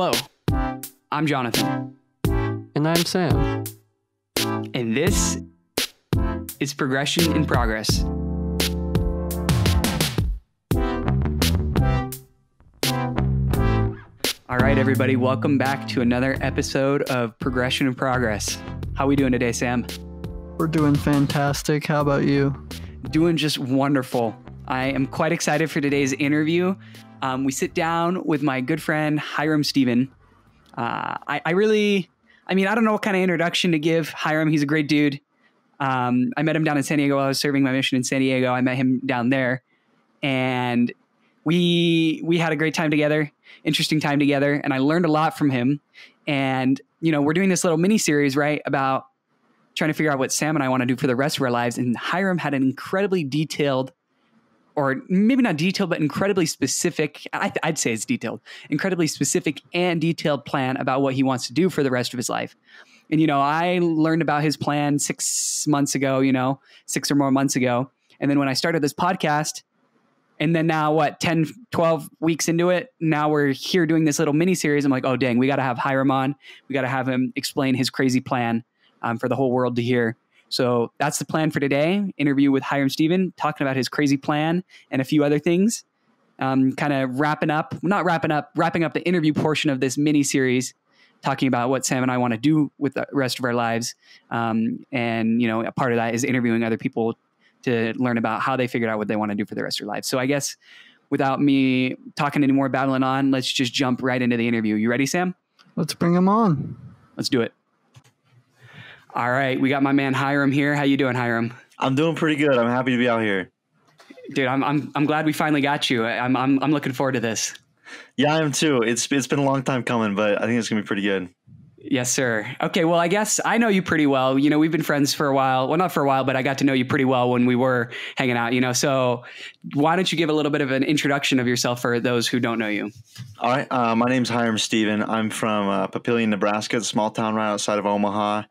Hello, I'm Jonathan, And I'm Sam. and this is Progression in Progress. All right, everybody, welcome back to another episode of Progression in Progress. How we doing today, Sam? We're doing fantastic. How about you? Doing just wonderful. I am quite excited for today's interview. Um, we sit down with my good friend Hyrum Stephen. Uh, I, I really, I mean, I don't know what kind of introduction to give Hyrum. He's a great dude. Um, I met him down in San Diego while I was serving my mission in San Diego. I met him down there, and we we had a great time together, interesting time together, and I learned a lot from him. And you know, we're doing this little mini series right about trying to figure out what Sam and I want to do for the rest of our lives. And Hyrum had an incredibly detailed, or maybe not detailed, but incredibly specific. I, I'd say it's detailed, incredibly specific and detailed plan about what he wants to do for the rest of his life. And you know, I learned about his plan six months ago. You know, six or more months ago. And then when I started this podcast, and then now what 10 12 weeks into it now we're here doing this little mini series i'm like oh dang we got to have hyrum on we got to have him explain his crazy plan um, for the whole world to hear so that's the plan for today interview with hyrum Stephen, talking about his crazy plan and a few other things um, kind of wrapping up not wrapping up wrapping up the interview portion of this mini series talking about what sam and i want to do with the rest of our lives um, and you know a part of that is interviewing other people to learn about how they figured out what they want to do for the rest of their lives. So I guess without me talking anymore, battling on, let's just jump right into the interview. You ready, Sam? Let's bring him on. Let's do it. All right, we got my man Hyrum here. How you doing, Hyrum? I'm doing pretty good. I'm happy to be out here. Dude, I'm I'm I'm glad we finally got you. I'm I'm I'm looking forward to this. Yeah, I am too. It's it's been a long time coming, but I think it's gonna be pretty good. Yes, sir. Okay, well, I guess I know you pretty well. You know, we've been friends for a while. Well, not for a while, but I got to know you pretty well when we were hanging out, you know. So, why don't you give a little bit of an introduction of yourself for those who don't know you? All right. Uh, my name's Hyrum Stephen. I'm from uh, Papillion, Nebraska, a small town right outside of Omaha,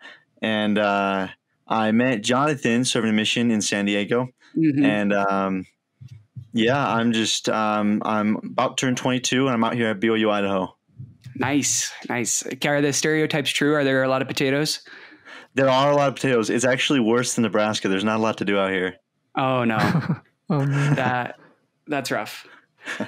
and uh, I met Jonathan serving a mission in San Diego, Mhm. and um, yeah, I'm just um, I'm about to turn 22, and I'm out here at BYU, Idaho. Nice, nice. Are the stereotypes true? Are there a lot of potatoes? There are a lot of potatoes. It's actually worse than Nebraska. There's not a lot to do out here. Oh no, Oh, that that's rough.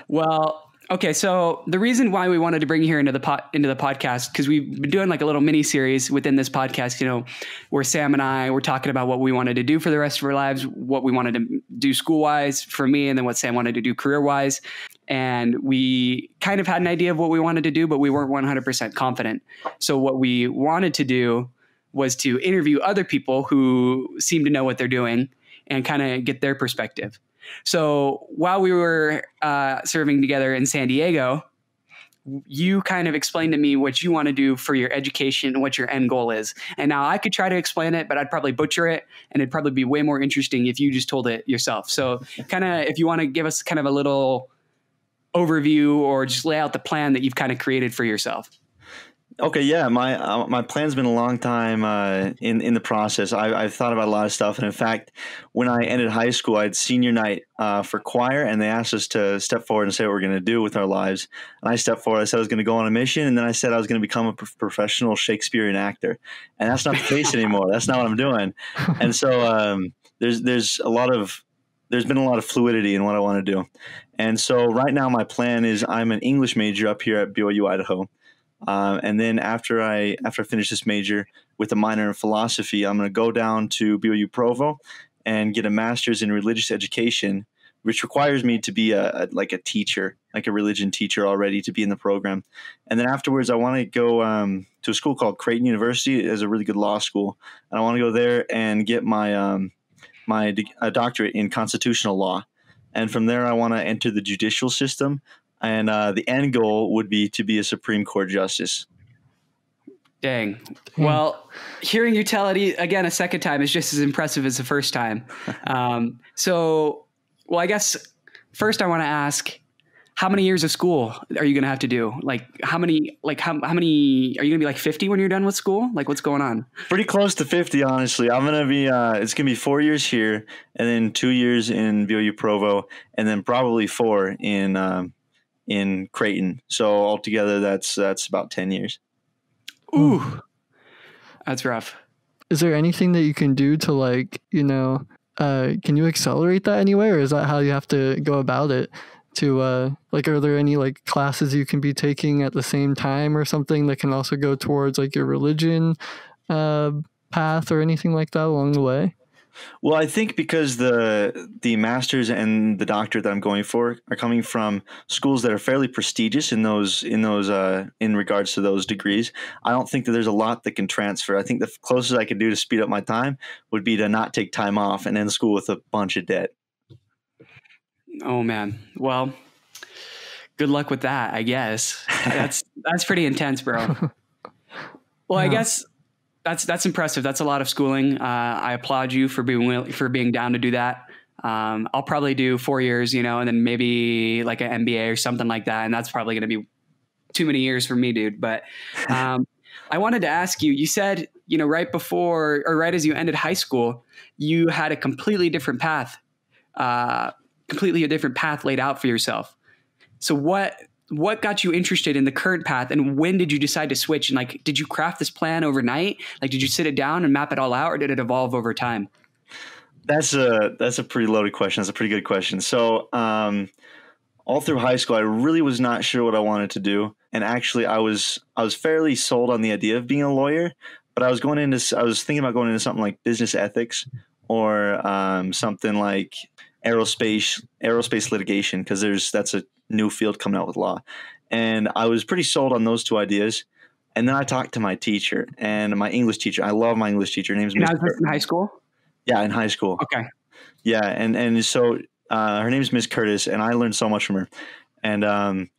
Well, okay. So the reason why we wanted to bring you here into the into the podcast because we've been doing like a little mini series within this podcast. You know, where Sam and I were talking about what we wanted to do for the rest of our lives, what we wanted to do school wise for me, and then what Sam wanted to do career wise. And we kind of had an idea of what we wanted to do, but we weren't 100% confident. So what we wanted to do was to interview other people who seem to know what they're doing and kind of get their perspective. So while we were uh, serving together in San Diego, you kind of explained to me what you want to do for your education and what your end goal is. And now I could try to explain it, but I'd probably butcher it and it'd probably be way more interesting if you just told it yourself. So, kind of, if you want to give us kind of a little overview or just lay out the plan that you've kind of created for yourself. Okay, yeah, my uh, my plan's been a long time uh, in in the process. I, I've thought about a lot of stuff, and in fact, when I ended high school, I had senior night uh, for choir, and they asked us to step forward and say what we're going to do with our lives. And I stepped forward. I said I was going to go on a mission, and then I said I was going to become a pro- professional Shakespearean actor. And that's not the case anymore. That's not what I'm doing. And so um, there's there's a lot of there's been a lot of fluidity in what I want to do. And so right now, my plan is I'm an English major up here at BYU Idaho. Um, and then after I after I finish this major with a minor in philosophy, I'm going to go down to BYU Provo and get a master's in religious education, which requires me to be a, a like a teacher, like a religion teacher already to be in the program. And then afterwards, I want to go um, to a school called Creighton University. It's a really good law school, and I want to go there and get my um, my a doctorate in constitutional law. And from there, I want to enter the judicial system and uh, the end goal would be to be a Supreme Court justice. Dang. Well, hearing you tell it again a second time is just as impressive as the first time. Um, so, well, I guess first I want to ask, how many years of school are you going to have to do? Like, how many? Like, how how many? Are you going to be like fifty when you're done with school? Like, what's going on? Pretty close to fifty, honestly. I'm gonna be. Uh, it's gonna be four years here, and then two years in BYU Provo, and then probably four in um, in Creighton. So altogether, that's that's about ten years. Ooh, that's rough. Is there anything that you can do to like, you know, uh, can you accelerate that anyway, or is that how you have to go about it? To uh, like, are there any like classes you can be taking at the same time or something that can also go towards like your religion uh, path or anything like that along the way? Well, I think because the the masters and the doctorate that I'm going for are coming from schools that are fairly prestigious in those in those uh, in regards to those degrees, I don't think that there's a lot that can transfer. I think the closest I could do to speed up my time would be to not take time off and end school with a bunch of debt. Oh man. Well, good luck with that, I guess. That's that's pretty intense, bro. Well, I guess that's that's impressive. That's a lot of schooling. Uh, I applaud you for being for being down to do that. Um, I'll probably do four years, you know, and then maybe like an MBA or something like that, and that's probably going to be too many years for me, dude. But um, I wanted to ask you. You said, you know, right before or right as you ended high school, you had a completely different path, uh, completely a different path laid out for yourself. So what what got you interested in the current path and when did you decide to switch and like did you craft this plan overnight like did you sit it down and map it all out or did it evolve over time That's a that's a pretty loaded question. That's a pretty good question. So, um, all through high school, I really was not sure what I wanted to do, and actually, I was I was fairly sold on the idea of being a lawyer. But I was going into I was thinking about going into something like business ethics or um, something like aerospace aerospace litigation because there's that's a new field coming out with law, and I was pretty sold on those two ideas. And then I talked to my teacher and my English teacher. I love my English teacher. Her name's and Miss. I was this in high school Yeah, in high school. okay Yeah, and and so uh, her name's Miss Curtis, and I learned so much from her. And um,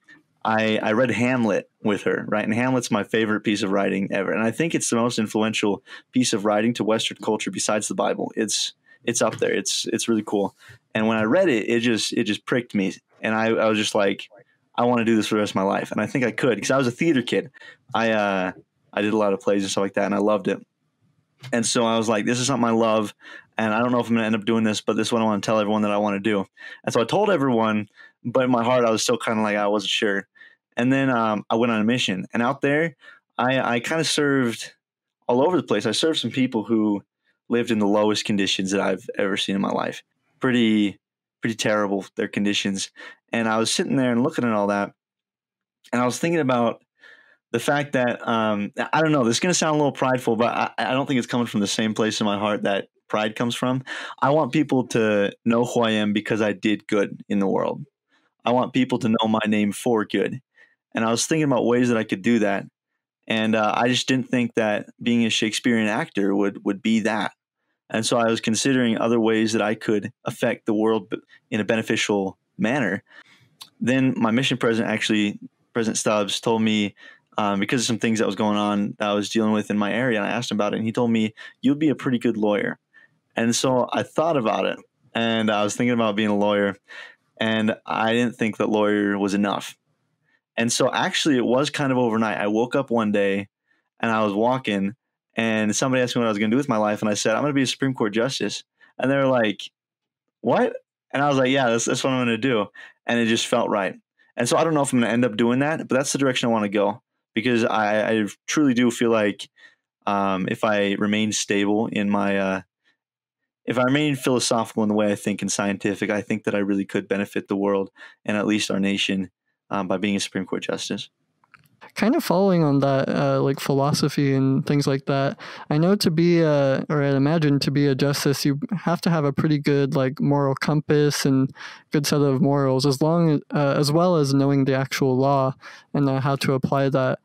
I I read Hamlet with her, right? And Hamlet's my favorite piece of writing ever, and I think it's the most influential piece of writing to Western culture besides the Bible. It's it's up there. It's it's really cool. And when I read it, it just it just pricked me, and I, I was just like, I want to do this for the rest of my life, and I think I could because I was a theater kid. I uh, I did a lot of plays and stuff like that, and I loved it. And so I was like, this is something I love and I don't know if I'm to end up doing this, but this is what I want to tell everyone that I want to do. And so I told everyone, but in my heart, I was still kind of like I wasn't sure. And then um, I went on a mission, and out there, I, I kind of served all over the place. I served some people who lived in the lowest conditions that I've ever seen in my life. Pretty, pretty terrible their conditions. And I was sitting there and looking at all that, and I was thinking about the fact that um, I don't know. This is going to sound a little prideful, but I, I don't think it's coming from the same place in my heart that pride comes from. I want people to know who I am because I did good in the world. I want people to know my name for good. And I was thinking about ways that I could do that. And uh, I just didn't think that being a Shakespearean actor would, would be that. And so I was considering other ways that I could affect the world in a beneficial manner. Then my mission president, actually, President Stubbs, told me um, because of some things that was going on that I was dealing with in my area. And I asked him about it, and he told me, You'd be a pretty good lawyer. And so I thought about it, and I was thinking about being a lawyer, and I didn't think that lawyer was enough. And so actually, it was kind of overnight. I woke up one day and I was walking, and somebody asked me what I was going to do with my life. And I said, I'm going to be a Supreme Court justice. And they were like, What? And I was like, Yeah, that's, that's what I'm going to do. And it just felt right. And so I don't know if I'm going to end up doing that, but that's the direction I want to go because I, I truly do feel like um, if I remain stable in my, uh, if I remain philosophical in the way I think and scientific, I think that I really could benefit the world and at least our nation um, by being a Supreme Court justice. Kind of following on that, uh, like philosophy and things like that. I know to be a, or I imagine to be a justice, you have to have a pretty good like moral compass and good set of morals, as long uh, as well as knowing the actual law and uh, how to apply that.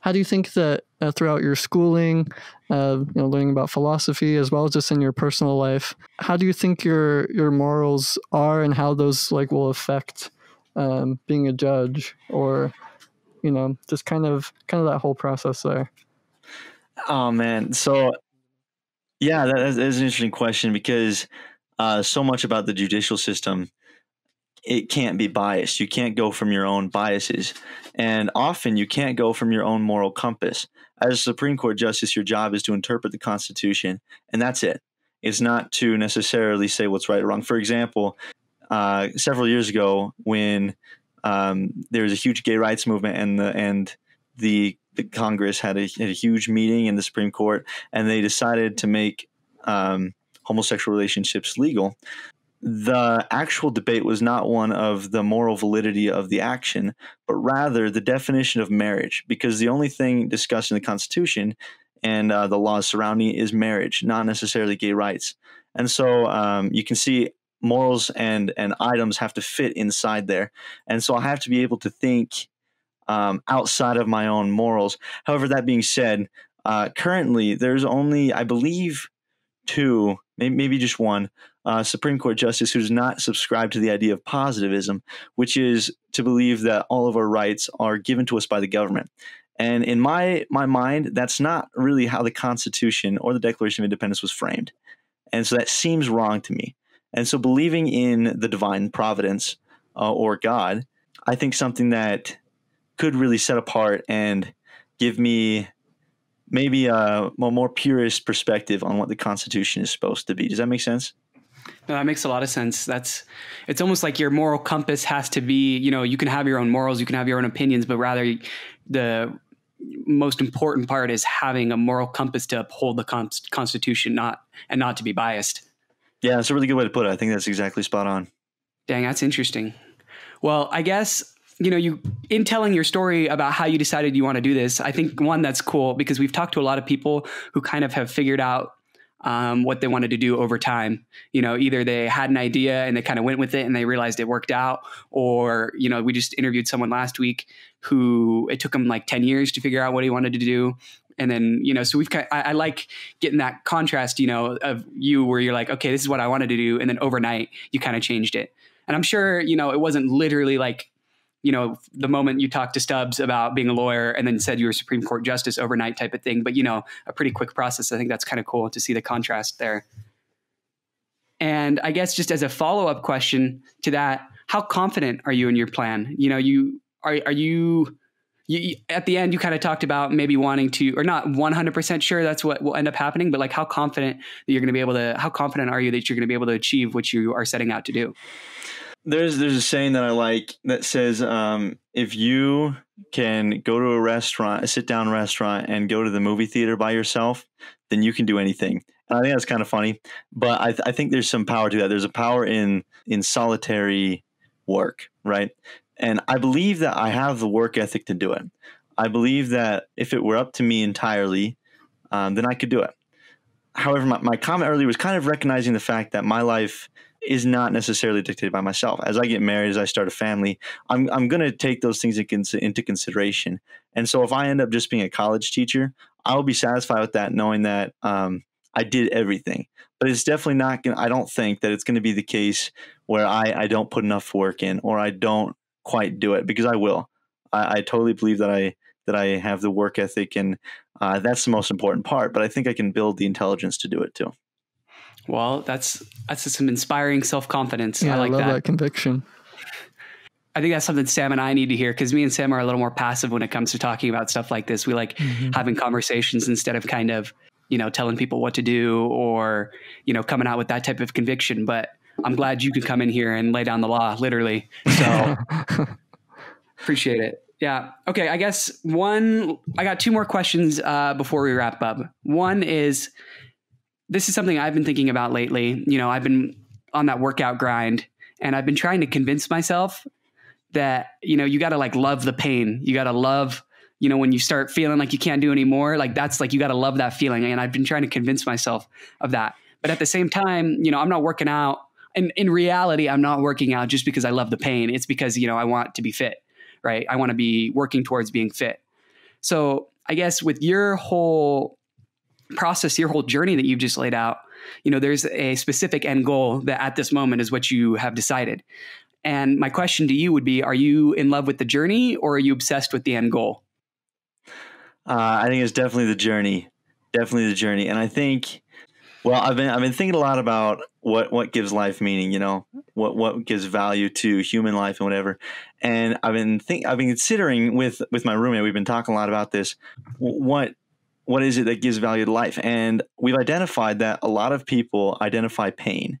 How do you think that uh, throughout your schooling, uh, you know, learning about philosophy as well as just in your personal life, how do you think your your morals are and how those like will affect um, being a judge or you know just kind of kind of that whole process there Oh man, so yeah, that is, an interesting question because uh, so much about the judicial system it can't be biased. You can't go from your own biases, and often you can't go from your own moral compass. As a Supreme Court justice, your job is to interpret the Constitution, and that's it. It's not to necessarily say what's right or wrong. For example, uh, several years ago, when um, there was a huge gay rights movement, and the and the, the Congress had a, had a, huge meeting in the Supreme Court, and they decided to make um, homosexual relationships legal. The actual debate was not one of the moral validity of the action, but rather the definition of marriage, because the only thing discussed in the Constitution and uh, the laws surrounding it is marriage, not necessarily gay rights. And so um, you can see morals and and items have to fit inside there, and so I have to be able to think um, outside of my own morals. However, that being said, uh, currently there's only, I believe, two, maybe, maybe just one uh, Supreme Court justice who does not subscribe to the idea of positivism, which is to believe that all of our rights are given to us by the government. And in my my mind, that's not really how the Constitution or the Declaration of Independence was framed. And so that seems wrong to me. And so believing in the divine providence uh, or God, I think something that could really set apart and give me maybe a, a more purist perspective on what the Constitution is supposed to be. Does that make sense? No, that makes a lot of sense. That's it's almost like your moral compass has to be, you know, you can have your own morals, you can have your own opinions, but rather the most important part is having a moral compass to uphold the Constitution, not and not to be biased. Yeah, that's a really good way to put it. I think that's exactly spot on. Dang, that's interesting. Well, I guess you know, you in telling your story about how you decided you want to do this, I think one that's cool because we've talked to a lot of people who kind of have figured out um, what they wanted to do over time. You know, either they had an idea and they kind of went with it and they realized it worked out, or you know, we just interviewed someone last week who it took him like ten years to figure out what he wanted to do. And then, you know, so we've kind of, I, I like getting that contrast, you know, of you where you're like, okay, this is what I wanted to do. And then overnight you kind of changed it. And I'm sure, you know, it wasn't literally like you know, the moment you talked to Stubbs about being a lawyer and then said you were Supreme Court justice overnight type of thing, but you know, a pretty quick process. I think that's kind of cool to see the contrast there. And I guess just as a follow up question to that, how confident are you in your plan? You know, you are are you, you at the end you kind of talked about maybe wanting to or not 100% sure that's what will end up happening, but like how confident that you're going to be able to how confident are you that you're going to be able to achieve what you are setting out to do? There's there's a saying that I like that says um, if you can go to a restaurant, a sit down restaurant, and go to the movie theater by yourself, then you can do anything. And I think that's kind of funny, but I, th- I think there's some power to that. There's a power in in solitary work, right? And I believe that I have the work ethic to do it. I believe that if it were up to me entirely, um, then I could do it. However, my, my comment earlier was kind of recognizing the fact that my life is not necessarily dictated by myself. As I get married, as I start a family, I'm I'm going to take those things into consideration. And so, if I end up just being a college teacher, I'll be satisfied with that, knowing that um, I did everything. But it's definitely not going. to, I don't think that it's going to be the case where I I don't put enough work in or I don't quite do it because I will. I, I totally believe that I that I have the work ethic and uh, that's the most important part. But I think I can build the intelligence to do it too. Well, that's that's some inspiring self confidence. Yeah, I like I love that. that conviction. I think that's something Sam and I need to hear because me and Sam are a little more passive when it comes to talking about stuff like this. We like mm-hmm. having conversations instead of kind of, you know, telling people what to do or, you know, coming out with that type of conviction. But I'm glad you can come in here and lay down the law, literally. So appreciate it. Yeah. Okay. I guess one, I got two more questions uh, before we wrap up. One is, this is something I've been thinking about lately. You know, I've been on that workout grind and I've been trying to convince myself that, you know, you got to like love the pain. You got to love, you know, when you start feeling like you can't do anymore, like that's like you got to love that feeling. And I've been trying to convince myself of that. But at the same time, you know, I'm not working out. And in reality, I'm not working out just because I love the pain. It's because, you know, I want to be fit, right? I want to be working towards being fit. So I guess with your whole process your whole journey that you've just laid out you know there's a specific end goal that at this moment is what you have decided and my question to you would be are you in love with the journey or are you obsessed with the end goal uh, i think it's definitely the journey definitely the journey and i think well i've been i've been thinking a lot about what what gives life meaning you know what what gives value to human life and whatever and i've been think i've been considering with with my roommate we've been talking a lot about this what what is it that gives value to life? And we've identified that a lot of people identify pain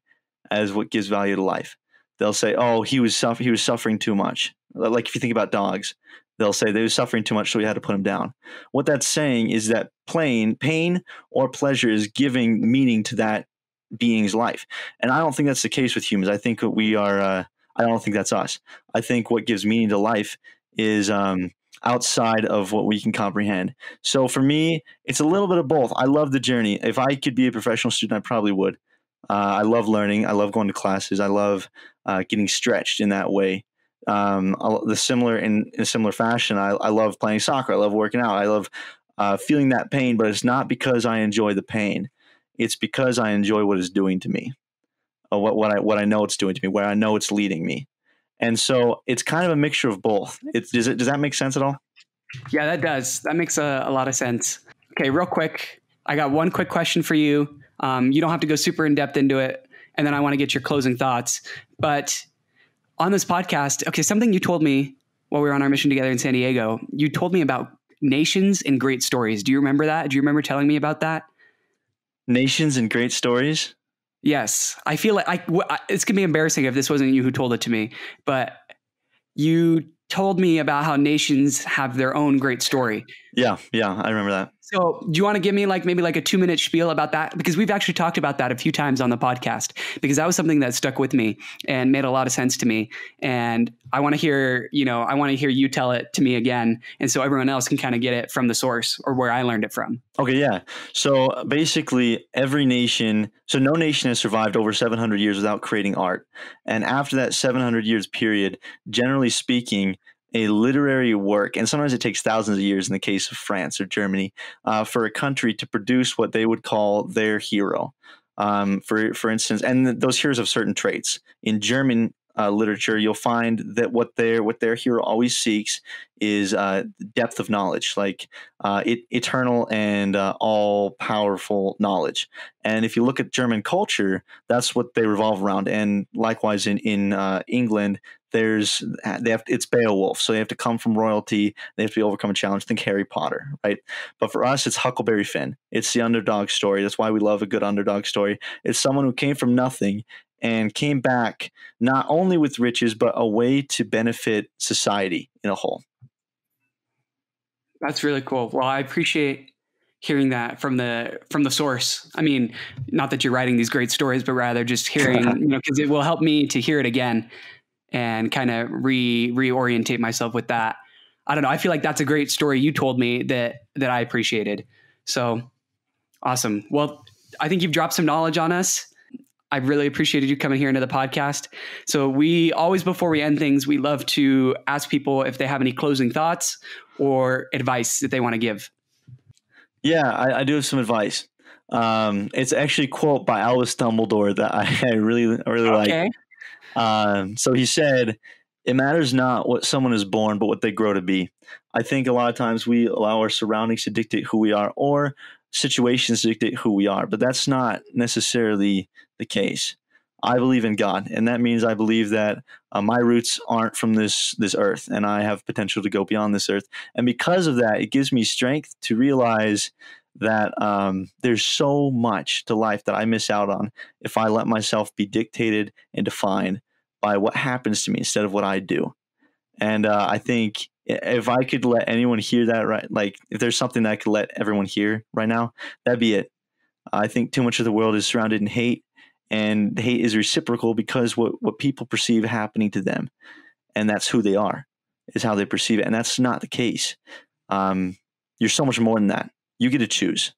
as what gives value to life. They'll say, "Oh, he was suff- he was suffering too much. Like if you think about dogs, they'll say they were suffering too much, so we had to put them down. What that's saying is that plain pain or pleasure is giving meaning to that being's life. And I don't think that's the case with humans. I think we are. Uh, I don't think that's us. I think what gives meaning to life is um, outside of what we can comprehend. So for me, it's a little bit of both. I love the journey. If I could be a professional student, I probably would. Uh, I love learning. I love going to classes. I love uh, getting stretched in that way. Um, the similar in, in a similar fashion, I, I, love playing soccer. I love working out. I love uh, feeling that pain, but it's not because I enjoy the pain. It's because I enjoy what it's doing to me, uh, what what I what I know it's doing to me, where I know it's leading me. And so it's kind of a mixture of both. Does, it, does that make sense at all? Yeah, that does. That makes a, a lot of sense. Okay, real quick. I got one quick question for you. Um, you don't have to go super in depth into it. And then I want to get your closing thoughts. But on this podcast, okay, something you told me while we were on our mission together in San Diego, you told me about nations and great stories. Do you remember that? Do you remember telling me about that? Nations and great stories? Yes, I feel like I, it's gonna be embarrassing if this wasn't you who told it to me, but you told me about how nations have their own great story. Yeah, yeah, I remember that. So, do you want to give me like maybe like a two minute spiel about that? Because we've actually talked about that a few times on the podcast because that was something that stuck with me and made a lot of sense to me. And I want to hear, you know, I want to hear you tell it to me again. And so everyone else can kind of get it from the source or where I learned it from. Okay, yeah. So basically, every nation, so no nation has survived over 700 years without creating art. And after that 700 years period, generally speaking, a literary work, and sometimes it takes thousands of years in the case of France or Germany, uh, for a country to produce what they would call their hero. Um, for for instance, and those heroes have certain traits. In German uh, literature, you'll find that what their what their hero always seeks is uh, depth of knowledge, like uh, it, eternal and uh, all powerful knowledge. And if you look at German culture, that's what they revolve around. And likewise in in uh, England, there's uh, they have it's Beowulf, so they have to come from royalty. They have to be overcome a challenge. Think Harry Potter, right? But for us, it's Huckleberry Finn. It's the underdog story. That's why we love a good underdog story. It's someone who came from nothing and came back not only with riches but a way to benefit society in a whole. That's really cool. Well, I appreciate hearing that from the from the source. I mean, not that you're writing these great stories, but rather just hearing, you know, because it will help me to hear it again and kind of re reorientate myself with that. I don't know. I feel like that's a great story you told me that that I appreciated. So awesome. Well, I think you've dropped some knowledge on us. I really appreciated you coming here into the podcast. So we always before we end things, we love to ask people if they have any closing thoughts or advice that they want to give. Yeah, I, I do have some advice. Um, it's actually a quote by Albus Dumbledore that I, I really, really okay. like. Um, so he said, It matters not what someone is born, but what they grow to be. I think a lot of times we allow our surroundings to dictate who we are or situations dictate who we are, but that's not necessarily the case. I believe in God, and that means I believe that uh, my roots aren't from this this earth, and I have potential to go beyond this earth. And because of that, it gives me strength to realize that um, there's so much to life that I miss out on if I let myself be dictated and defined by what happens to me instead of what I do. And uh, I think if I could let anyone hear that, right, like if there's something that I could let everyone hear right now, that'd be it. I think too much of the world is surrounded in hate, and hate is reciprocal because what, what people perceive happening to them, and that's who they are, is how they perceive it. And that's not the case. Um, you're so much more than that you get to choose.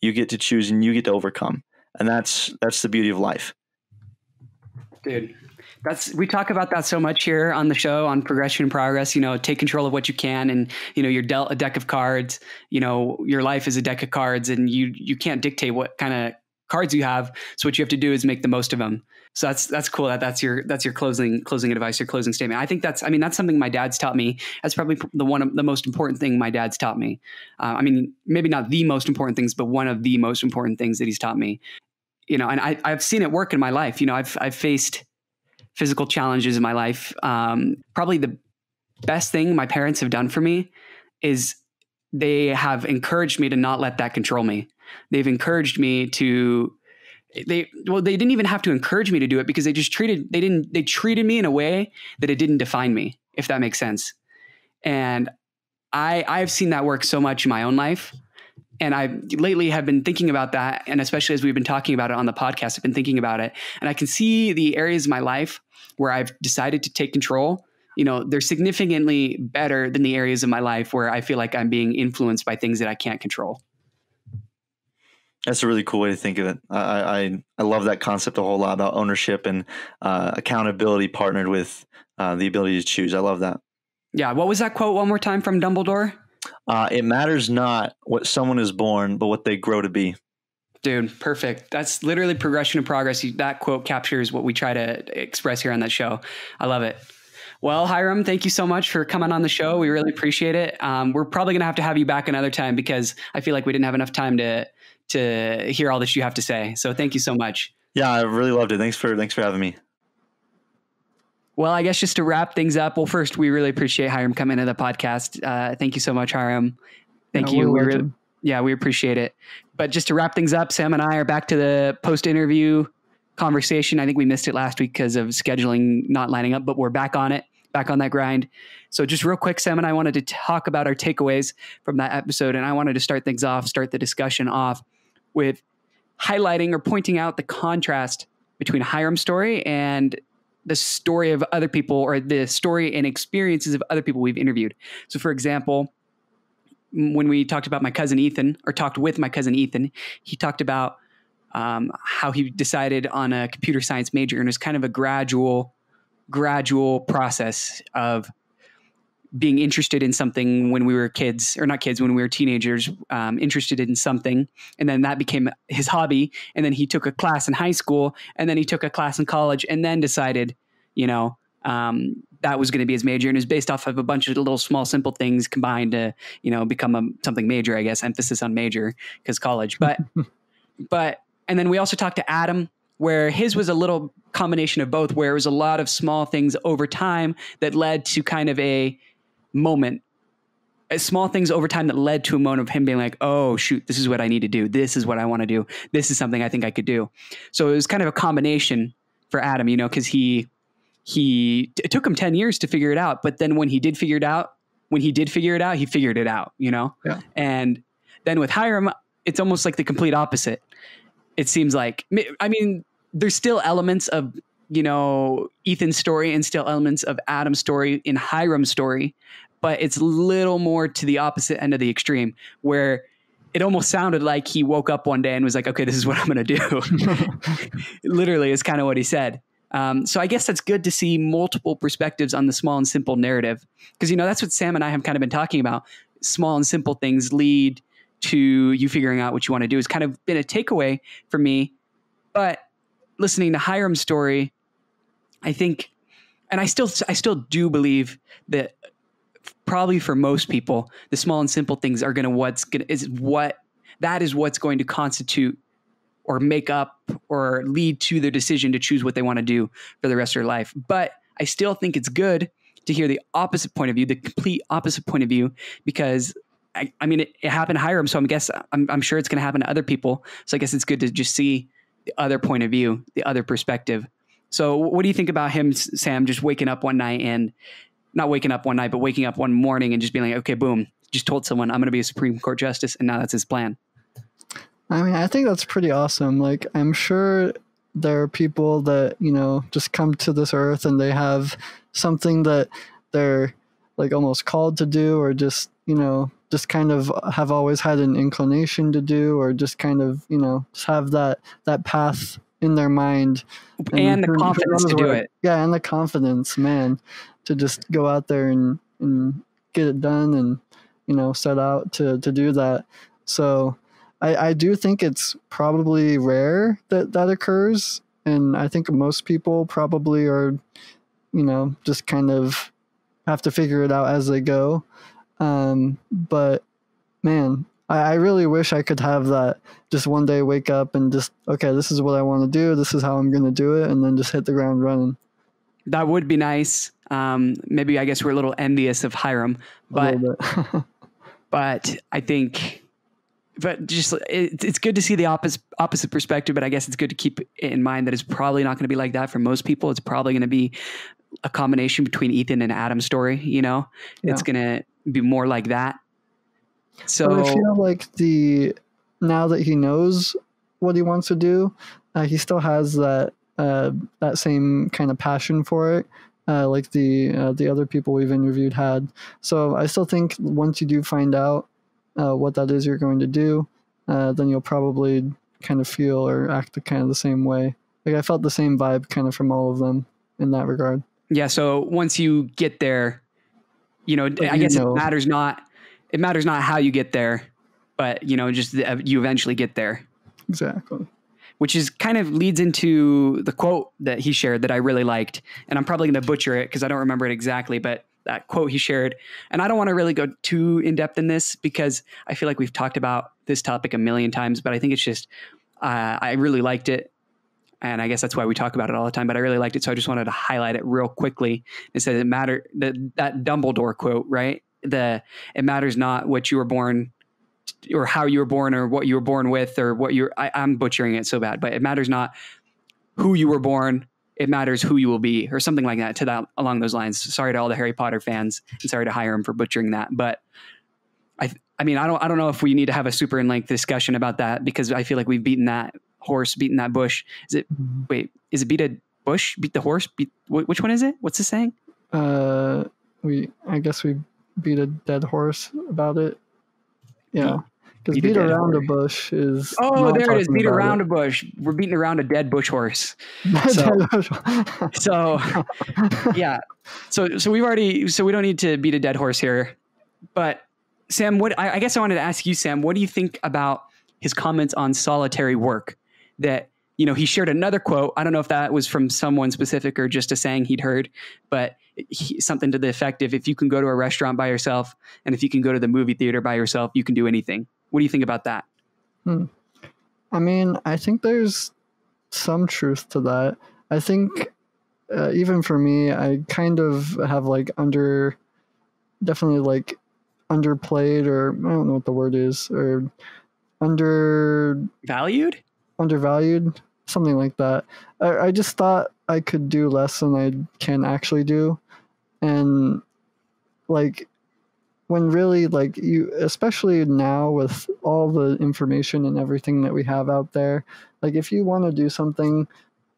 You get to choose and you get to overcome. And that's that's the beauty of life. Dude, that's we talk about that so much here on the show on progression and progress you know take control of what you can and you know you're dealt a deck of cards you know your life is a deck of cards and you you can't dictate what kind of cards you have so what you have to do is make the most of them so that's that's cool. That that's your that's your closing closing advice, your closing statement. I think that's I mean that's something my dad's taught me. That's probably the one of the most important thing my dad's taught me. Uh, I mean maybe not the most important things, but one of the most important things that he's taught me. You know, and I, I've seen it work in my life. You know, I've I've faced physical challenges in my life. Um, probably the best thing my parents have done for me is they have encouraged me to not let that control me. They've encouraged me to they well they didn't even have to encourage me to do it because they just treated they didn't they treated me in a way that it didn't define me if that makes sense. And I I've seen that work so much in my own life. And I lately have been thinking about that. And especially as we've been talking about it on the podcast, I've been thinking about it. And I can see the areas of my life where I've decided to take control. You know, they're significantly better than the areas of my life where I feel like I'm being influenced by things that I can't control. That's a really cool way to think of it. I I, I love that concept a whole lot about ownership and uh, accountability partnered with uh, the ability to choose. I love that. Yeah. What was that quote one more time from Dumbledore? Uh, it matters not what someone is born, but what they grow to be. Dude, perfect. That's literally progression of progress. That quote captures what we try to express here on that show. I love it. Well, Hyrum, thank you so much for coming on the show. We really appreciate it. Um, we're probably going to have to have you back another time because I feel like we didn't have enough time to to hear all that you have to say. So thank you so much. Yeah, I really loved it. Thanks for thanks for having me. Well, I guess just to wrap things up. Well, first, we really appreciate Hyrum coming to the podcast. Uh, thank you so much, Hyrum. Thank no, you. We really, yeah, we appreciate it. But just to wrap things up, Sam and I are back to the post interview conversation. I think we missed it last week because of scheduling not lining up, but we're back on it, back on that grind. So, just real quick, Sam and I wanted to talk about our takeaways from that episode. And I wanted to start things off, start the discussion off with highlighting or pointing out the contrast between Hyrum's story and the story of other people or the story and experiences of other people we've interviewed. So, for example, when we talked about my cousin Ethan, or talked with my cousin Ethan, he talked about um, how he decided on a computer science major, and it was kind of a gradual, gradual process of being interested in something when we were kids, or not kids, when we were teenagers, um, interested in something. And then that became his hobby. And then he took a class in high school, and then he took a class in college, and then decided, you know, um, that was going to be his major. And it was based off of a bunch of little small, simple things combined to, you know, become a, something major, I guess, emphasis on major because college. But, but, and then we also talked to Adam, where his was a little combination of both, where it was a lot of small things over time that led to kind of a, moment uh, small things over time that led to a moment of him being like, oh, shoot, this is what I need to do. This is what I want to do. This is something I think I could do. So it was kind of a combination for Adam, you know, because he, he, it took him 10 years to figure it out. But then when he did figure it out, when he did figure it out, he figured it out, you know? Yeah. And then with Hyrum, it's almost like the complete opposite. It seems like, I mean, there's still elements of you know Ethan's story and still elements of Adam's story in Hyrum's story, but it's a little more to the opposite end of the extreme where it almost sounded like he woke up one day and was like, "Okay, this is what I'm going to do." Literally, is kind of what he said. Um, so I guess that's good to see multiple perspectives on the small and simple narrative because you know that's what Sam and I have kind of been talking about. Small and simple things lead to you figuring out what you want to do. It's kind of been a takeaway for me, but listening to Hyrum's story I think, and I still I still do believe that probably for most people, the small and simple things are going to what's going to is what that is what's going to constitute or make up or lead to their decision to choose what they want to do for the rest of their life. But I still think it's good to hear the opposite point of view, the complete opposite point of view, because I, I mean, it, it, happened to Hyrum, so I'm guess I'm, I'm sure it's going to happen to other people. So I guess it's good to just see the other point of view, the other perspective. So, what do you think about him, Sam, just waking up one night and not waking up one night, but waking up one morning and just being like, okay, boom, just told someone I'm going to be a Supreme Court justice, and now that's his plan. I mean, I think that's pretty awesome. Like, I'm sure there are people that you know just come to this earth and they have something that they're like almost called to do, or just you know just kind of have always had an inclination to do, or just kind of you know just have that that path in their mind and, and the confidence to do it. Yeah, and the confidence, man, to just go out there and, and get it done and you know set out to to do that. So I, I do think it's probably rare that that occurs, and I think most people probably are, you know, just kind of have to figure it out as they go. Um, but man, I, I really wish I could have that. Just one day wake up and just okay, this is what I want to do. This is how I'm going to do it, and then just hit the ground running. That would be nice. Um, maybe I guess we're a little envious of Hyrum, but but I think but just it, it's good to see the opposite opposite perspective. But I guess it's good to keep in mind that it's probably not going to be like that for most people. It's probably going to be a combination between Ethan and Adam's story. You know, Yeah. it's gonna be more like that. So but I feel like the now that he knows what he wants to do, uh, he still has that uh, that same kind of passion for it, uh, like the uh, the other people we've interviewed had. So I still think once you do find out uh, what that is you're going to do, uh, then you'll probably kind of feel or act the kind of the same way. Like I felt the same vibe kind of from all of them in that regard. yeah, so once you get there, you know, I you guess know. it matters not. It matters not how you get there, but you know, just the, you eventually get there. Exactly. which is kind of leads into the quote that he shared that I really liked. And I'm probably going to butcher it because I don't remember it exactly, but that quote he shared. And I don't want to really go too in depth in this because I feel like we've talked about this topic a million times, but I think it's just, uh, I really liked it. And I guess that's why we talk about it all the time, but I really liked it. So I just wanted to highlight it real quickly. It said it matter that that Dumbledore quote, right? The, it matters not what you were born or how you were born or what you were born with or what you're I, i'm butchering it so bad but it matters not who you were born. It matters who you will be or something like that to that along those lines. Sorry to all the harry potter fans and sorry to Hyrum for butchering that but i i mean i don't i don't know if we need to have a super in length discussion about that because i feel like we've beaten that horse beaten that bush. Is it wait is it beat a bush? Beat the horse? Beat which one is it? What's the saying? Uh, we I guess we beat a dead horse about it. Yeah, because beat beat, around a bush is. oh there it is. beat around it. a bush. We're beating around a dead bush horse. So- so yeah. So so we've already so we don't need to beat a dead horse here. But sam what I, I guess i wanted to ask you sam what do you think about his comments on solitary work that you know he shared another quote. I don't know if that was from someone specific or just a saying he'd heard but he, something to the effect of if you can go to a restaurant by yourself and if you can go to the movie theater by yourself you can do anything. What do you think about that? Hmm. I mean, I think there's some truth to that. I think uh, even for me, I kind of have like under, definitely like underplayed, or I don't know what the word is, or under valued? undervalued, something like that. I, I just thought I could do less than I can actually do, and like when really like you, especially now with all the information and everything that we have out there, like if you want to do something,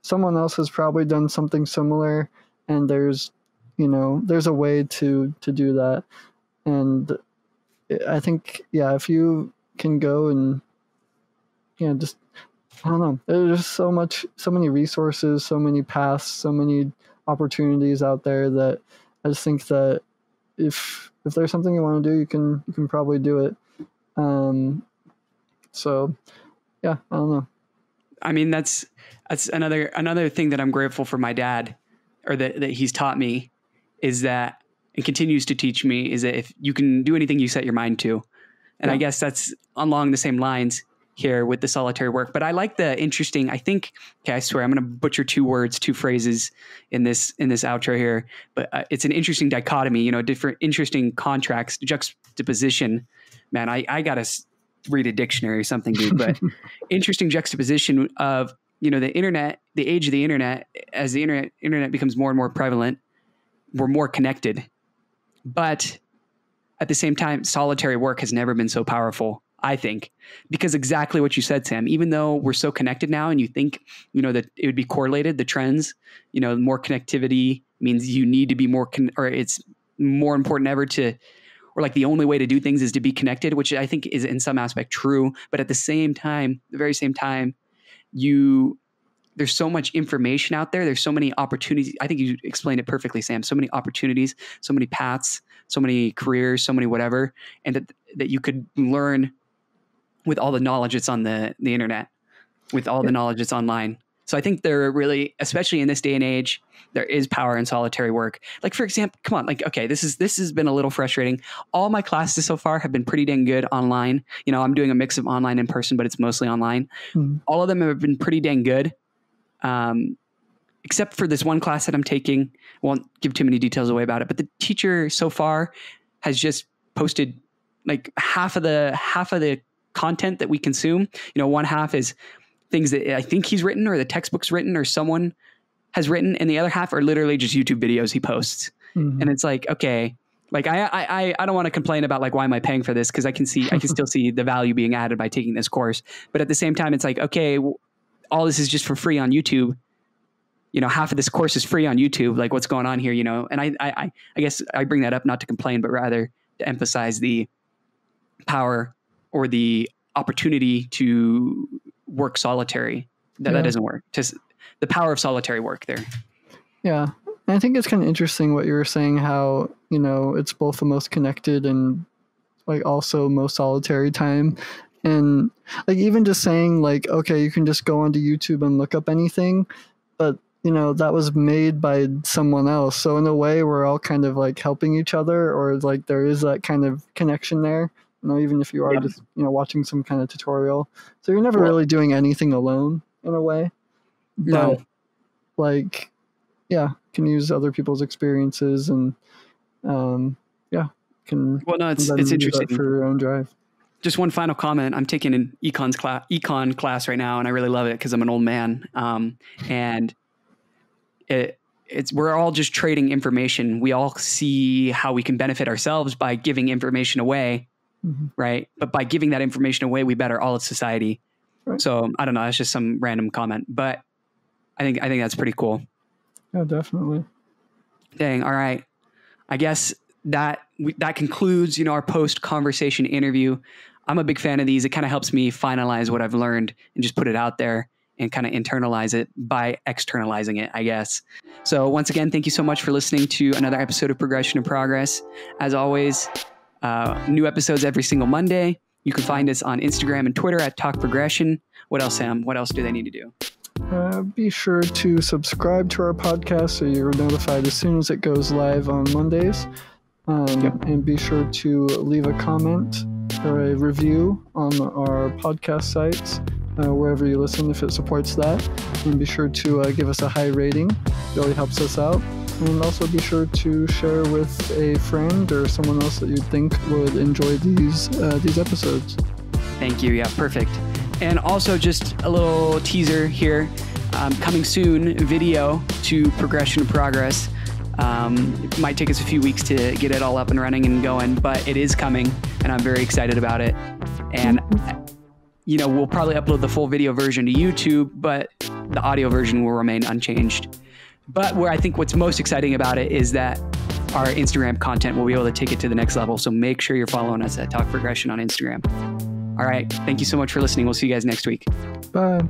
someone else has probably done something similar, and there's, you know, there's a way to to do that, and I think yeah, if you can go and you know just I don't know. There's just so much, so many resources, so many paths, so many opportunities out there that I just think that if if there's something you want to do, you can you can probably do it. Um, so yeah, I don't know. I mean, that's that's another another thing that I'm grateful for my dad, or that that he's taught me, is that and continues to teach me is that if you can do anything you set your mind to, and I guess that's along the same lines here with the solitary work. But I like the interesting. I think. Okay, I swear I'm going to butcher two words, two phrases in this in this outro here. But uh, it's an interesting dichotomy. You know, different interesting contracts, juxtaposition. Man, I I gotta read a dictionary or something, dude. But interesting juxtaposition of you know the internet the age of the internet as the internet internet becomes more and more prevalent we're more connected but at the same time solitary work has never been so powerful i think because exactly what you said sam even though we're so connected now and you think you know that it would be correlated the trends you know more connectivity means you need to be more con- or it's more important ever to or like the only way to do things is to be connected which i think is in some aspect true. But at the same time the very same time you there's so much information out there. There's so many opportunities. I think you explained it perfectly sam. So many opportunities so many paths so many careers so many whatever and that that you could learn with all the knowledge that's on the the internet with all the knowledge that's online. So i think there are really especially in this day and age there is power in solitary work. Like for example come on like okay this is this has been a little frustrating. All my classes so far have been pretty dang good online. You know i'm doing a mix of online and person but it's mostly online. Hmm. all of them have been pretty dang good um, except for this one class that i'm taking. I won't give too many details away about it but the teacher so far has just posted like half of the half of the content that we consume you know one half is things that i think he's written or the textbook's written or someone has written, and the other half are literally just YouTube videos he posts. Mhm. And it's like, okay, like I I I- I don't want to complain about like why am I paying for this because I can see I can still see the value being added by taking this course. But at the same time, it's like, okay, all this is just for free on YouTube. You know, half of this course is free on YouTube. Like, what's going on here? You know, and I I I, I guess I bring that up not to complain, but rather to emphasize the power or the opportunity to work solitary. That Yeah. that doesn't work. Just the power of solitary work there. Yeah. And I think it's kind of interesting what you were saying, how, you know, it's both the most connected and like also most solitary time. And like even just saying like, okay, you can just go onto YouTube and look up anything, but you know, that was made by someone else. So in a way we're all kind of like helping each other or like there is that kind of connection there. You know, even if you are Yeah. just, you know, watching some kind of tutorial. So you're never Well- really doing anything alone in a way. No. But, like yeah can use other people's experiences and um yeah can Well, no, it's it's interesting. for your own drive just one final comment. I'm taking an econs class, econ class right now, and I really love it because I'm an old man. Um, and it, it's we're all just trading information. We all see how we can benefit ourselves by giving information away, Mhm. right? But by giving that information away, we better all of society. Right. So I don't know. That's just some random comment, but I think I think that's pretty cool. yeah definitely Dang. All right. I guess that we, that concludes, you know, our post conversation interview. I'm a big fan of these. It kind of helps me finalize what I've learned and just put it out there and kind of internalize it by externalizing it, I guess. So once again, thank you so much for listening to another episode of Progression in Progress. As always, uh, new episodes every single Monday. You can find us on Instagram and Twitter at Talk Progression. What else, Sam? What else do they need to do? uh, be sure to subscribe to our podcast so you're notified as soon as it goes live on mondays um, Yep. and be sure to leave a comment or a review on our podcast sites uh, wherever you listen if it supports that and be sure to uh, give us a high rating it really helps us out and also be sure to share with a friend or someone else that you think would enjoy these uh, these episodes Thank you. Yeah, perfect. And also, just a little teaser here um, coming soon video to Progression Progress. Um, it might take us a few weeks to get it all up and running and going, but it is coming, and I'm very excited about it. And, you know, we'll probably upload the full video version to YouTube, but the audio version will remain unchanged. But where I think what's most exciting about it is that our Instagram content will be able to take it to the next level. So make sure you're following us at Talk Progression on Instagram. All right. Thank you so much for listening. We'll see you guys next week. bye